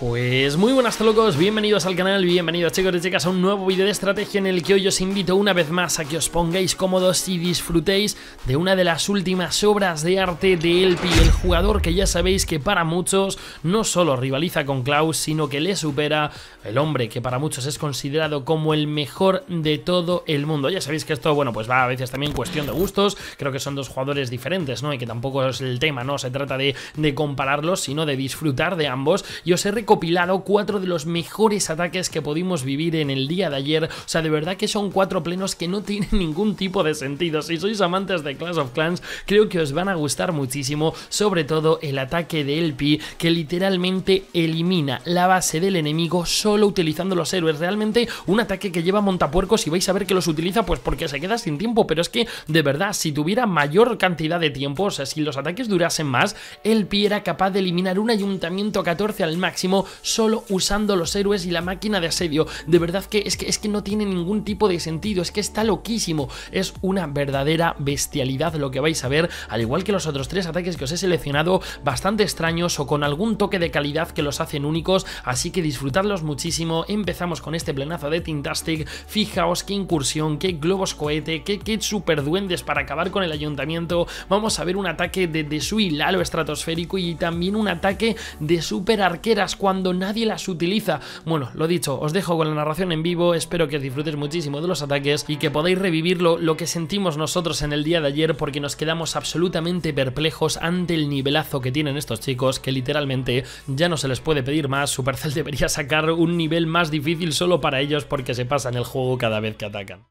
Pues muy buenas locos, bienvenidos al canal, bienvenidos chicos y chicas a un nuevo vídeo de estrategia en el que hoy os invito una vez más a que os pongáis cómodos y disfrutéis de una de las últimas obras de arte de Elpi, el jugador que ya sabéis que para muchos no solo rivaliza con Klaus, sino que le supera el hombre que para muchos es considerado como el mejor de todo el mundo. Ya sabéis que esto, bueno, pues va a veces también cuestión de gustos, creo que son dos jugadores diferentes, ¿no? Y que tampoco es el tema, no se trata de, de compararlos, sino de disfrutar de ambos. Y os he recopilado cuatro de los mejores ataques que pudimos vivir en el día de ayer. O sea, de verdad que son cuatro plenos que no tienen ningún tipo de sentido. Si sois amantes de Clash of Clans, creo que os van a gustar muchísimo. Sobre todo el ataque de Elpi, que literalmente elimina la base del enemigo solo utilizando los héroes. Realmente un ataque que lleva montapuercos y vais a ver que los utiliza pues porque se queda sin tiempo. Pero es que, de verdad, si tuviera mayor cantidad de tiempo, o sea, si los ataques durasen más, Elpi era capaz de eliminar un ayuntamiento 14 al máximo solo usando los héroes y la máquina de asedio. De verdad que es que, es que no tiene ningún tipo de sentido, es que está loquísimo. Es una verdadera bestialidad lo que vais a ver, al igual que los otros tres ataques que os he seleccionado, bastante extraños o con algún toque de calidad que los hacen únicos, así que disfrutadlos muchísimo. Empezamos con este plenazo de Tintastic, fijaos qué incursión, qué globos cohete, qué, qué super duendes para acabar con el ayuntamiento. Vamos a ver un ataque de, de Sui Lalo estratosférico y también un ataque de super arqueras cuando nadie las utiliza. Bueno, lo dicho, os dejo con la narración en vivo, espero que disfrutéis muchísimo de los ataques y que podáis revivirlo lo que sentimos nosotros en el día de ayer porque nos quedamos absolutamente perplejos ante el nivelazo que tienen estos chicos que literalmente ya no se les puede pedir más, Supercell debería sacar un nivel más difícil solo para ellos porque se pasan el juego cada vez que atacan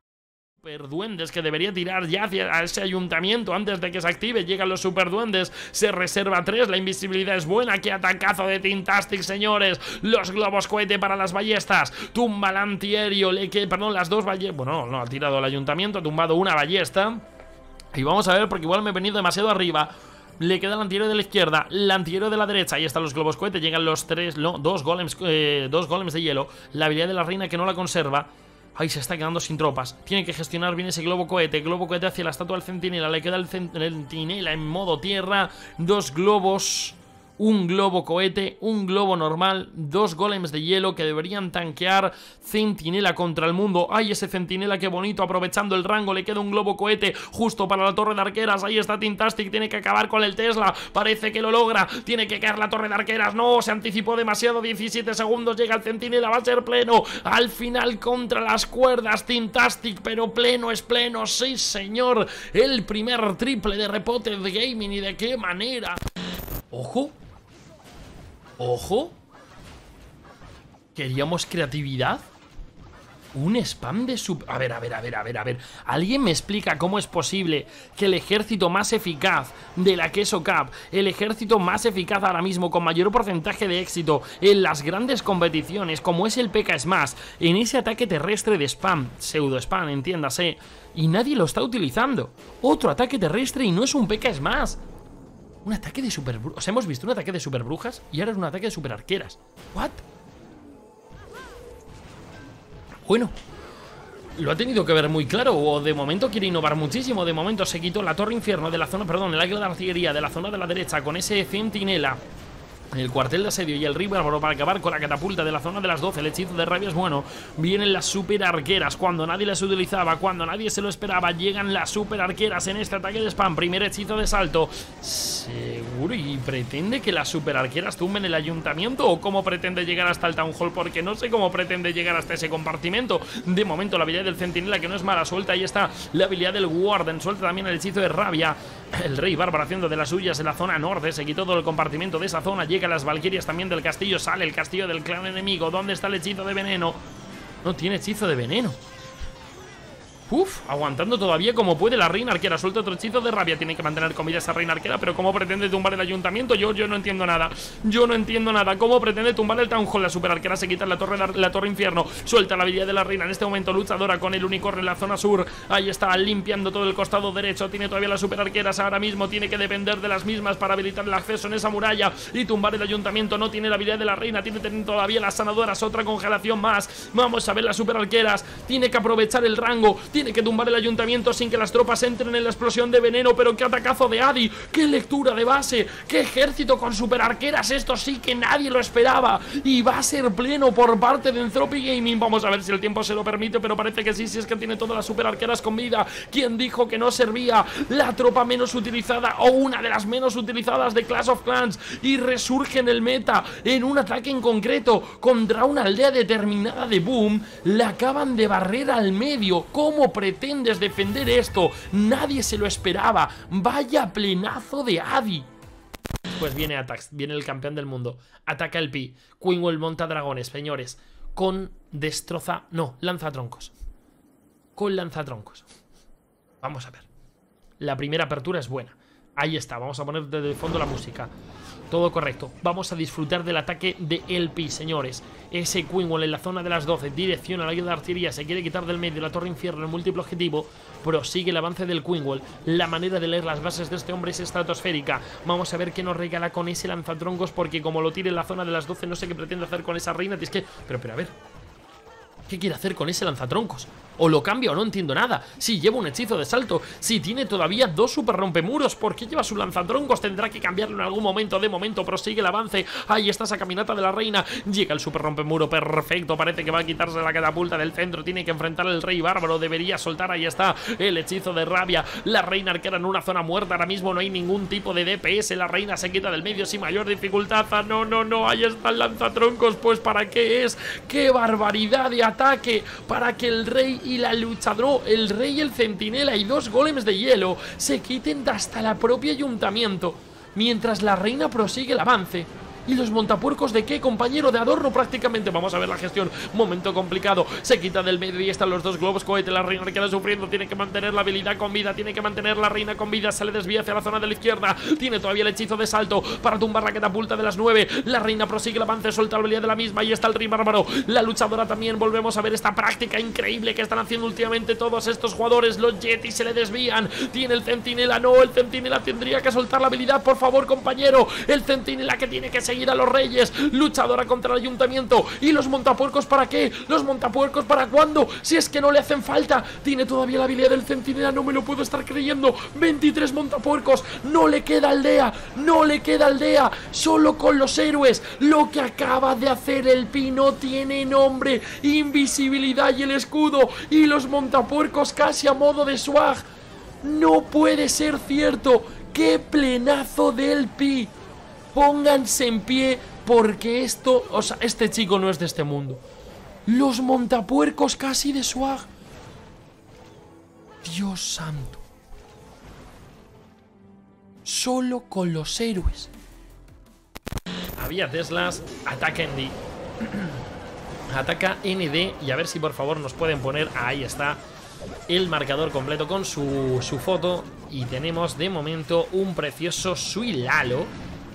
duendes que debería tirar ya hacia ese ayuntamiento antes de que se active. Llegan los superduendes, se reserva 3, la invisibilidad es buena. ¡Qué atacazo de Tintastic, señores! Los globos cohete para las ballestas. Tumba el antiaéreo, le que, perdón, las dos ballestas. Bueno, no, ha tirado el ayuntamiento, ha tumbado una ballesta. Y vamos a ver, porque igual me he venido demasiado arriba. Le queda el antiaéreo de la izquierda, el antiaéreo de la derecha. Ahí están los globos cohete. Llegan los tres, no, dos golems, eh, dos golems de hielo. La habilidad de la reina que no la conserva. Ahí se está quedando sin tropas. Tiene que gestionar bien ese globo cohete. Globo cohete hacia la estatua del centinela. Le queda el centinela en modo tierra. Dos globos un globo cohete, un globo normal, dos golems de hielo que deberían tanquear centinela contra el mundo. ¡Ay, ese centinela, qué bonito! Aprovechando el rango, le queda un globo cohete justo para la torre de arqueras. Ahí está Tintastic, tiene que acabar con el Tesla. Parece que lo logra. Tiene que caer la torre de arqueras. No, se anticipó demasiado. 17 segundos, llega el centinela, va a ser pleno. Al final contra las cuerdas, Tintastic, pero pleno es pleno. Sí, señor. El primer triple de repote de gaming y de qué manera. Ojo, Ojo. ¿Queríamos creatividad? Un spam de sub... A ver, a ver, a ver, a ver, a ver. ¿Alguien me explica cómo es posible que el ejército más eficaz de la Queso Cup, el ejército más eficaz ahora mismo, con mayor porcentaje de éxito en las grandes competiciones, como es el PK Smash, en ese ataque terrestre de spam, pseudo spam, entiéndase, y nadie lo está utilizando? Otro ataque terrestre y no es un PK Smash. Un ataque de super... O sea, hemos visto un ataque de super brujas y ahora es un ataque de super arqueras. ¿What? Bueno, lo ha tenido que ver muy claro o de momento quiere innovar muchísimo. De momento se quitó la torre infierno de la zona, perdón, el águila de artillería de la zona de la derecha con ese centinela el cuartel de asedio y el río para acabar con la catapulta de la zona de las 12. El hechizo de rabia es bueno. Vienen las super arqueras. Cuando nadie las utilizaba, cuando nadie se lo esperaba, llegan las super arqueras en este ataque de spam. Primer hechizo de salto. Seguro. ¿Y pretende que las super arqueras tumben el ayuntamiento? ¿O cómo pretende llegar hasta el town hall? Porque no sé cómo pretende llegar hasta ese compartimento. De momento, la habilidad del centinela, que no es mala, suelta. Ahí está la habilidad del warden. Suelta también el hechizo de rabia. El rey bárbaro haciendo de las suyas en la zona norte. Se quitó todo el compartimento de esa zona. Llega las valquirias también del castillo. Sale el castillo del clan enemigo. ¿Dónde está el hechizo de veneno? No tiene hechizo de veneno. Uf, aguantando todavía como puede la reina arquera. Suelta otro hechizo de rabia. Tiene que mantener comida esa reina arquera. Pero ¿cómo pretende tumbar el ayuntamiento? Yo, yo no entiendo nada. Yo no entiendo nada. ¿Cómo pretende tumbar el town hall? La super arquera se quita la torre, la, torre infierno. Suelta la habilidad de la reina. En este momento luchadora con el unicornio en la zona sur. Ahí está, limpiando todo el costado derecho. Tiene todavía las super arqueras. Ahora mismo tiene que depender de las mismas para habilitar el acceso en esa muralla y tumbar el ayuntamiento. No tiene la habilidad de la reina. Tiene todavía las sanadoras. Otra congelación más. Vamos a ver las super arqueras. Tiene que aprovechar el rango Tiene que tumbar el ayuntamiento sin que las tropas entren en la explosión de veneno. Pero qué atacazo de Adi. Qué lectura de base. Qué ejército con super arqueras. Esto sí que nadie lo esperaba. Y va a ser pleno por parte de Entropic Gaming. Vamos a ver si el tiempo se lo permite. Pero parece que sí, si es que tiene todas las super arqueras con vida. ¿Quién dijo que no servía? La tropa menos utilizada o una de las menos utilizadas de Clash of Clans. Y resurge en el meta en un ataque en concreto contra una aldea determinada de Boom. La acaban de barrer al medio. ¿Cómo pretendes defender esto? Nadie se lo esperaba. Vaya plenazo de Adi. Pues viene Atax, viene el campeón del mundo. Ataca el Pi. Queenwell monta dragones, señores. Con destroza. No, lanza troncos. Con lanza troncos. Vamos a ver. La primera apertura es buena. Ahí está, vamos a poner de fondo la música. Todo correcto. Vamos a disfrutar del ataque de LP, señores. Ese Queenwall en la zona de las 12, dirección a la de artillería, se quiere quitar del medio la Torre Infierno, el múltiplo objetivo. Prosigue el avance del Queenwall. La manera de leer las bases de este hombre es estratosférica. Vamos a ver qué nos regala con ese lanzatroncos, porque como lo tire en la zona de las 12, no sé qué pretende hacer con esa reina. Es que. Pero, pero, a ver. ¿Qué quiere hacer con ese lanzatroncos? O lo cambia o no entiendo nada. Si lleva un hechizo de salto, si tiene todavía dos super rompemuros, ¿por qué lleva su lanzatroncos? Tendrá que cambiarlo en algún momento. De momento prosigue el avance. Ahí está esa caminata de la reina. Llega el super rompemuro, perfecto. Parece que va a quitarse la catapulta del centro. Tiene que enfrentar al rey bárbaro. Debería soltar. Ahí está el hechizo de rabia. La reina arquera en una zona muerta. Ahora mismo no hay ningún tipo de DPS. La reina se quita del medio sin mayor dificultad. Ah, no, no, no. Ahí está el lanzatroncos. Pues ¿para qué es? ¡Qué barbaridad de ataque! Para que el rey y la luchador, el rey, el centinela y dos golems de hielo se quiten hasta la propia ayuntamiento, mientras la reina prosigue el avance. ¿Y los montapuercos de qué, compañero? De adorno prácticamente. Vamos a ver la gestión. Momento complicado. Se quita del medio y están los dos globos cohete. La reina queda sufriendo. Tiene que mantener la habilidad con vida. Tiene que mantener la reina con vida. Se le desvía hacia la zona de la izquierda. Tiene todavía el hechizo de salto para tumbar la catapulta de las nueve. La reina prosigue el avance. Suelta la habilidad de la misma. Y está el rey bárbaro. La luchadora también. Volvemos a ver esta práctica increíble que están haciendo últimamente todos estos jugadores. Los Yeti se le desvían. Tiene el centinela. No, el centinela tendría que soltar la habilidad. Por favor, compañero. El centinela que tiene que seguir a los reyes, luchadora contra el ayuntamiento. ¿Y los montapuercos para qué? ¿Los montapuercos para cuándo? Si es que no le hacen falta. Tiene todavía la habilidad del centinela, no me lo puedo estar creyendo. 23 montapuercos, no le queda aldea, no le queda aldea. Solo con los héroes. Lo que acaba de hacer el pino tiene nombre, invisibilidad y el escudo. Y los montapuercos casi a modo de swag. No puede ser cierto. ¡Qué plenazo del pi! Pónganse en pie porque esto, o sea, este chico no es de este mundo. Los montapuercos casi de swag. Dios santo. Solo con los héroes. Había Teslas, ataca ND. ataca ND y a ver si por favor nos pueden poner, ahí está, el marcador completo con su, su foto. Y tenemos de momento un precioso Suilalo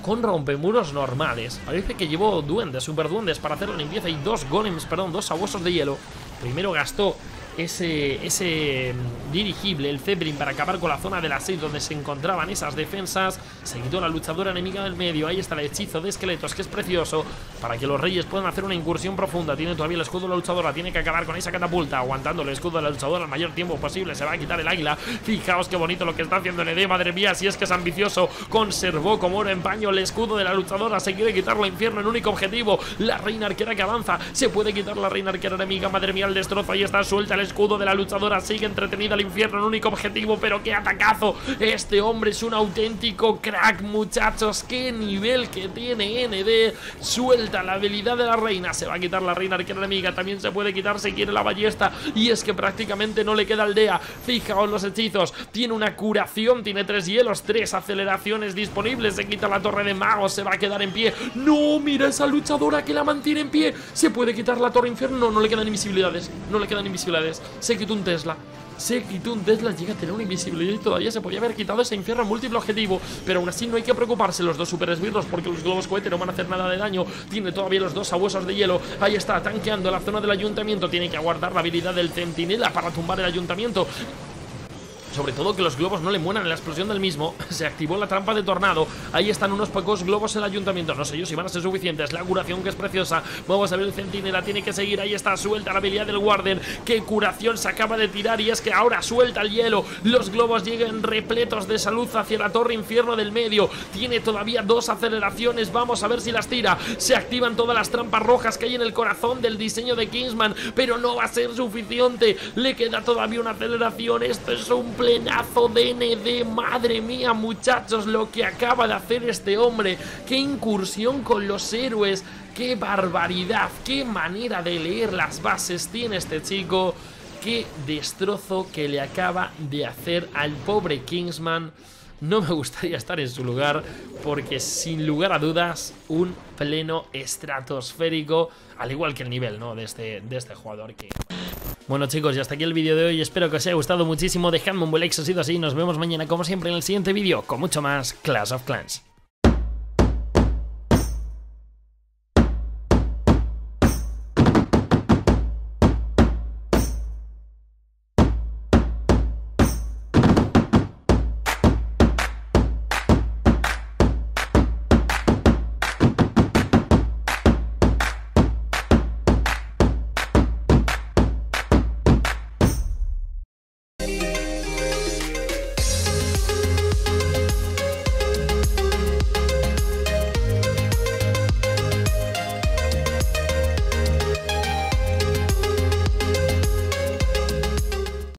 con rompemuros normales. Parece que llevó duendes, super duendes para hacer la limpieza y dos golems, perdón, dos sabuesos de hielo. Primero gastó ese, ese mm, dirigible, el Zeppelin, para acabar con la zona de las 6 donde se encontraban esas defensas. Se quitó la luchadora enemiga del medio. Ahí está el hechizo de esqueletos, que es precioso, para que los reyes puedan hacer una incursión profunda. Tiene todavía el escudo de la luchadora, tiene que acabar con esa catapulta, aguantando el escudo de la luchadora el mayor tiempo posible. Se va a quitar el águila. Fijaos qué bonito lo que está haciendo ND, madre mía, si es que es ambicioso. Conservó como oro en paño el escudo de la luchadora. Se quiere quitar la infierno en único objetivo. La reina arquera que avanza. Se puede quitar la reina arquera enemiga, madre mía, el destrozo. Ahí está suelta el escudo de la luchadora sigue entretenida al infierno en único objetivo, pero qué atacazo. Este hombre es un auténtico crack, muchachos. Qué nivel que tiene ND. Suelta la habilidad de la reina. Se va a quitar la reina arquera enemiga. También se puede quitar si quiere la ballesta. Y es que prácticamente no le queda aldea. Fijaos los hechizos. Tiene una curación, tiene tres hielos, tres aceleraciones disponibles. Se quita la torre de magos, se va a quedar en pie. No, mira esa luchadora que la mantiene en pie. Se puede quitar la torre infierno. No, no le quedan invisibilidades. No le quedan invisibilidades. Se quitó un Tesla. Se quitó un Tesla, llega a tener una invisibilidad y todavía se podía haber quitado ese infierno múltiplo objetivo. Pero aún así no hay que preocuparse los dos super esbirros porque los globos cohete no van a hacer nada de daño. Tiene todavía los dos sabuesos de hielo. Ahí está, tanqueando la zona del ayuntamiento. Tiene que aguardar la habilidad del centinela para tumbar el ayuntamiento. Sobre todo que los globos no le mueran en la explosión del mismo. Se activó la trampa de tornado. Ahí están unos pocos globos en el ayuntamiento. No sé yo si van a ser suficientes. La curación que es preciosa. Vamos a ver el centinela. Tiene que seguir. Ahí está suelta la habilidad del Warden. Qué curación se acaba de tirar. Y es que ahora suelta el hielo. Los globos llegan repletos de salud hacia la torre infierno del medio. Tiene todavía dos aceleraciones. Vamos a ver si las tira. Se activan todas las trampas rojas que hay en el corazón del diseño de Kingsman. Pero no va a ser suficiente. Le queda todavía una aceleración. Esto es un plenazo de. Madre mía, muchachos, lo que acaba de hacer este hombre. Qué incursión con los héroes. Qué barbaridad. Qué manera de leer las bases tiene este chico. Qué destrozo que le acaba de hacer al pobre Kingsman. No me gustaría estar en su lugar porque sin lugar a dudas un pleno estratosférico, al igual que el nivel ¿no? de, este, de este jugador que... Bueno chicos, y hasta aquí el vídeo de hoy, espero que os haya gustado muchísimo, dejadme un buen like si ha sido así, nos vemos mañana como siempre en el siguiente vídeo con mucho más Clash of Clans.